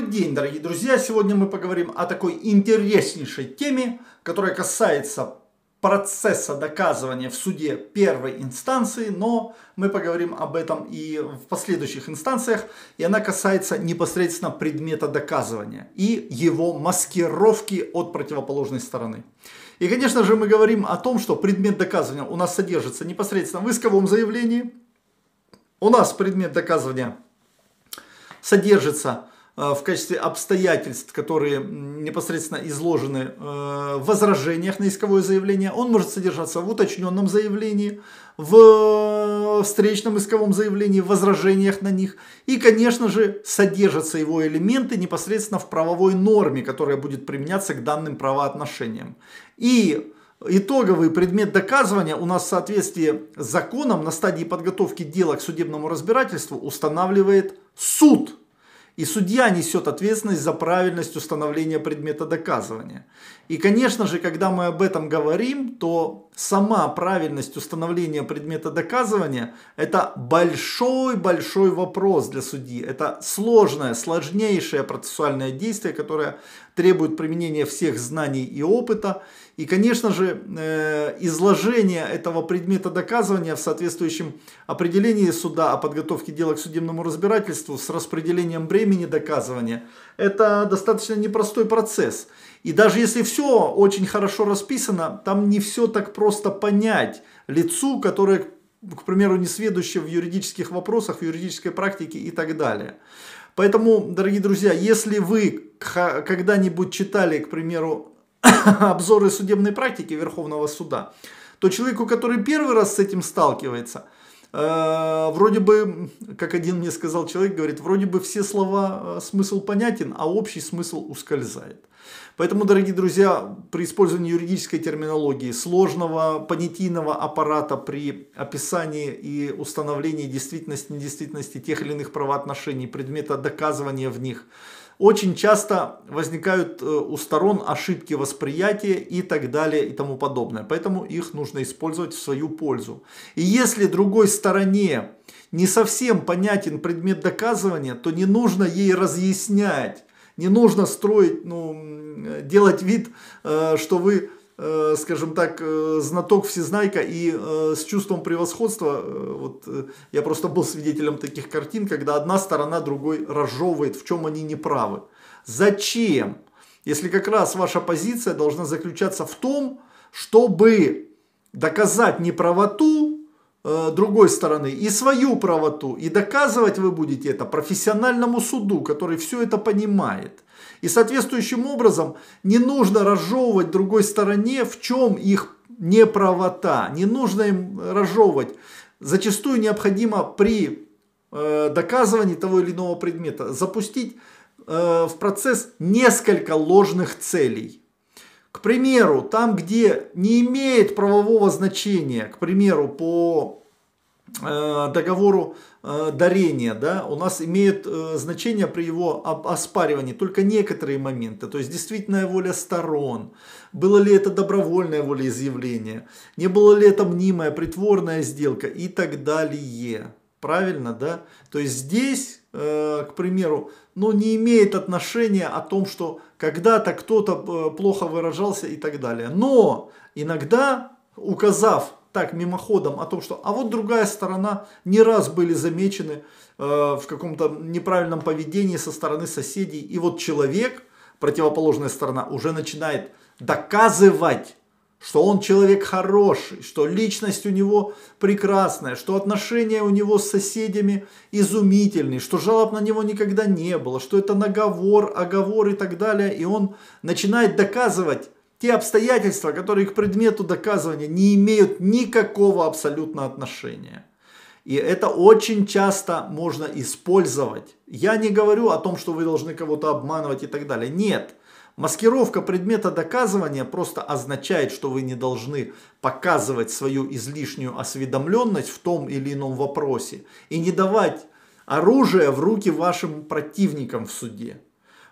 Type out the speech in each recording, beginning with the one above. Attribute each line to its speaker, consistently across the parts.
Speaker 1: Добрый день, дорогие друзья! Сегодня мы поговорим о такой интереснейшей теме, которая касается процесса доказывания в суде первой инстанции, но мы поговорим об этом и в последующих инстанциях, и она касается непосредственно предмета доказывания и его маскировки от противоположной стороны. И, конечно же, мы говорим о том, что предмет доказывания у нас содержится непосредственно в исковом заявлении, у нас предмет доказывания содержится в качестве обстоятельств, которые непосредственно изложены э, в возражениях на исковое заявление. Он может содержаться в уточненном заявлении, в э, встречном исковом заявлении, в возражениях на них. И, конечно же, содержатся его элементы непосредственно в правовой норме, которая будет применяться к данным правоотношениям. И Итоговый предмет доказывания у нас в соответствии с законом на стадии подготовки дела к судебному разбирательству устанавливает суд. И судья несет ответственность за правильность установления предмета доказывания. И, конечно же, когда мы об этом говорим, то сама правильность установления предмета доказывания – это большой-большой вопрос для судьи. Это сложное, сложнейшее процессуальное действие, которое требует применения всех знаний и опыта. И, конечно же, э, изложение этого предмета доказывания в соответствующем определении суда о подготовке дела к судебному разбирательству с распределением бремени доказывания – это достаточно непростой процесс. И даже если все очень хорошо расписано, там не все так просто понять лицу, которое, к примеру, не сведущее в юридических вопросах, в юридической практике и так далее. Поэтому, дорогие друзья, если вы когда-нибудь читали, к примеру, обзоры судебной практики Верховного суда, то человеку, который первый раз с этим сталкивается – Э, вроде бы, как один мне сказал человек, говорит, вроде бы все слова, э, смысл понятен, а общий смысл ускользает. Поэтому, дорогие друзья, при использовании юридической терминологии, сложного понятийного аппарата при описании и установлении действительности, недействительности тех или иных правоотношений, предмета доказывания в них – очень часто возникают э, у сторон ошибки восприятия и так далее и тому подобное. Поэтому их нужно использовать в свою пользу. И если другой стороне не совсем понятен предмет доказывания, то не нужно ей разъяснять. Не нужно строить, ну, делать вид, э, что вы скажем так, э, знаток всезнайка и э, с чувством превосходства, вот я просто был свидетелем таких картин, когда одна сторона другой разжевывает, в чем они неправы. Зачем? Если как раз ваша позиция должна заключаться в том, чтобы доказать неправоту другой стороны и свою правоту. И доказывать вы будете это профессиональному суду, который все это понимает. И соответствующим образом не нужно разжевывать другой стороне, в чем их неправота. Не нужно им разжевывать. Зачастую необходимо при э, доказывании того или иного предмета запустить э, в процесс несколько ложных целей. К примеру, там, где не имеет правового значения, к примеру, по Э, договору э, дарения, да, у нас имеет э, значение при его оспаривании только некоторые моменты, то есть действительная воля сторон, было ли это добровольное волеизъявление, не было ли это мнимая, притворная сделка и так далее. Правильно, да? То есть здесь, к примеру, ну, не имеет отношения о том, что когда-то кто-то плохо выражался и так далее. Но иногда, указав так мимоходом о том, что а вот другая сторона не раз были замечены э, в каком-то неправильном поведении со стороны соседей. И вот человек, противоположная сторона, уже начинает доказывать, что он человек хороший, что личность у него прекрасная, что отношения у него с соседями изумительные, что жалоб на него никогда не было, что это наговор, оговор и так далее. И он начинает доказывать те обстоятельства, которые к предмету доказывания не имеют никакого абсолютно отношения. И это очень часто можно использовать. Я не говорю о том, что вы должны кого-то обманывать и так далее. Нет. Маскировка предмета доказывания просто означает, что вы не должны показывать свою излишнюю осведомленность в том или ином вопросе и не давать оружие в руки вашим противникам в суде.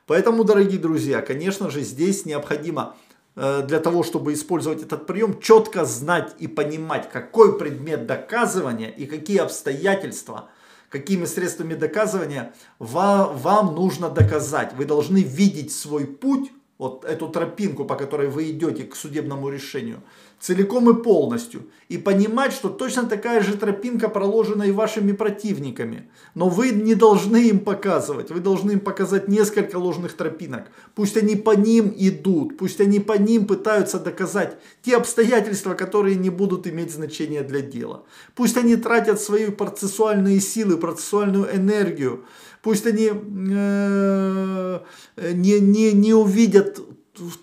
Speaker 1: Поэтому, дорогие друзья, конечно же, здесь необходимо для того, чтобы использовать этот прием, четко знать и понимать, какой предмет доказывания и какие обстоятельства, какими средствами доказывания вам, вам нужно доказать. Вы должны видеть свой путь, вот эту тропинку, по которой вы идете к судебному решению, целиком и полностью. И понимать, что точно такая же тропинка проложена и вашими противниками. Но вы не должны им показывать. Вы должны им показать несколько ложных тропинок. Пусть они по ним идут. Пусть они по ним пытаются доказать те обстоятельства, которые не будут иметь значения для дела. Пусть они тратят свои процессуальные силы, процессуальную энергию Пусть они э, не, не, не увидят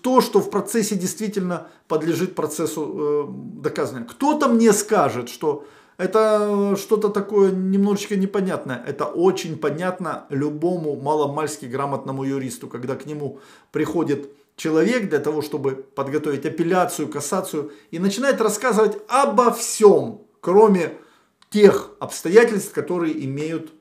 Speaker 1: то, что в процессе действительно подлежит процессу э, доказывания. Кто-то мне скажет, что это что-то такое немножечко непонятное. Это очень понятно любому маломальски грамотному юристу, когда к нему приходит человек для того, чтобы подготовить апелляцию, кассацию и начинает рассказывать обо всем, кроме тех обстоятельств, которые имеют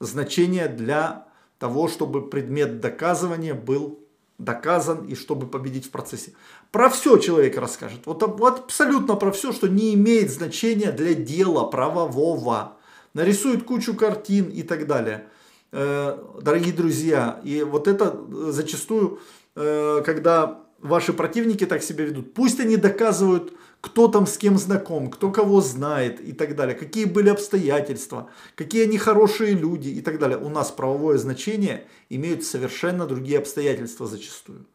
Speaker 1: значение для того, чтобы предмет доказывания был доказан и чтобы победить в процессе. Про все человек расскажет. Вот, абсолютно про все, что не имеет значения для дела правового. Нарисует кучу картин и так далее. Э, дорогие друзья, и вот это зачастую, э, когда ваши противники так себя ведут, пусть они доказывают кто там с кем знаком, кто кого знает и так далее, какие были обстоятельства, какие они хорошие люди и так далее. У нас правовое значение имеют совершенно другие обстоятельства зачастую.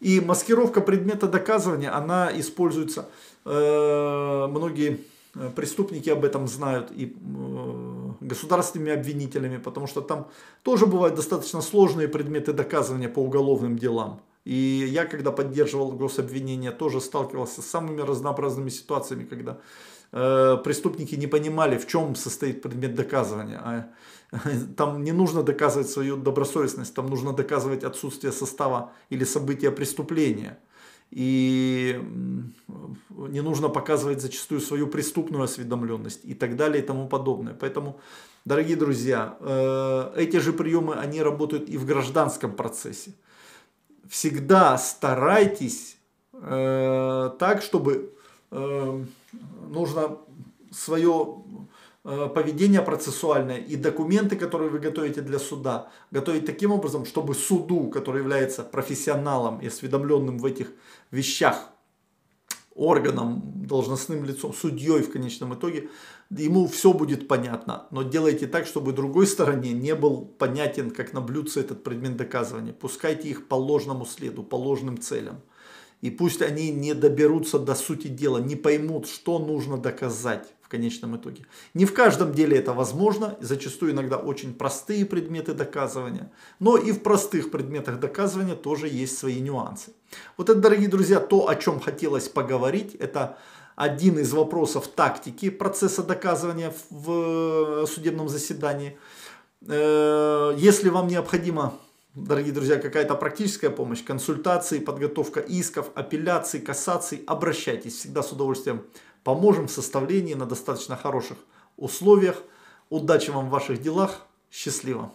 Speaker 1: И маскировка предмета доказывания, она используется, э, многие э, преступники об этом знают и э, государственными обвинителями, потому что там тоже бывают достаточно сложные предметы доказывания по уголовным делам. И я, когда поддерживал гособвинение, тоже сталкивался с самыми разнообразными ситуациями, когда э, преступники не понимали, в чем состоит предмет доказывания. А, там не нужно доказывать свою добросовестность, там нужно доказывать отсутствие состава или события преступления. И не нужно показывать зачастую свою преступную осведомленность и так далее и тому подобное. Поэтому, дорогие друзья, э, эти же приемы, они работают и в гражданском процессе всегда старайтесь э, так, чтобы э, нужно свое э, поведение процессуальное и документы, которые вы готовите для суда, готовить таким образом, чтобы суду, который является профессионалом и осведомленным в этих вещах, органом, должностным лицом, судьей в конечном итоге, ему все будет понятно. Но делайте так, чтобы другой стороне не был понятен, как на блюдце этот предмет доказывания. Пускайте их по ложному следу, по ложным целям. И пусть они не доберутся до сути дела, не поймут, что нужно доказать конечном итоге. Не в каждом деле это возможно, зачастую иногда очень простые предметы доказывания, но и в простых предметах доказывания тоже есть свои нюансы. Вот это, дорогие друзья, то, о чем хотелось поговорить, это один из вопросов тактики процесса доказывания в судебном заседании. Э, если вам необходимо дорогие друзья, какая-то практическая помощь, консультации, подготовка исков, апелляций, кассаций, обращайтесь. Всегда с удовольствием поможем в составлении на достаточно хороших условиях. Удачи вам в ваших делах. Счастливо.